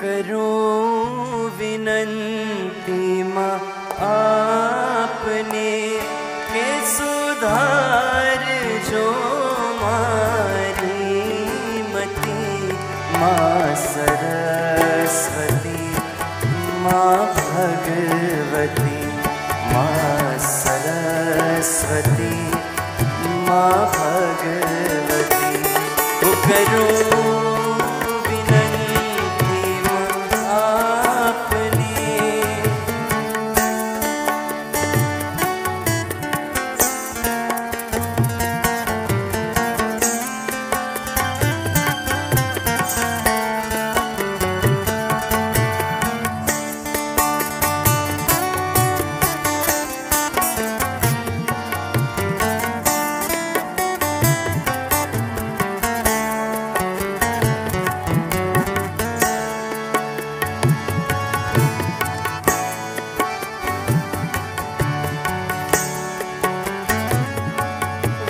करूँ विनंती माँ, आपने के सुधार जो मारी मती। माँ सरस्वती, माँ भगवती, माँ सरस्वती, माँ भगवती। तो करूँ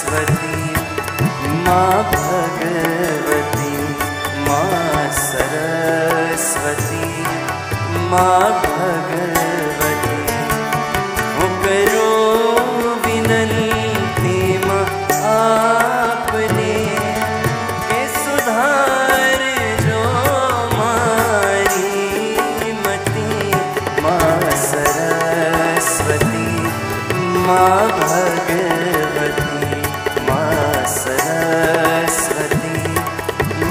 सरस्वती माँ भगवती, माँ सरस्वती, माँ भगवती। उपरो विनती माँ आपने, के सुधार मारी मती। माँ सरस्वती, माँ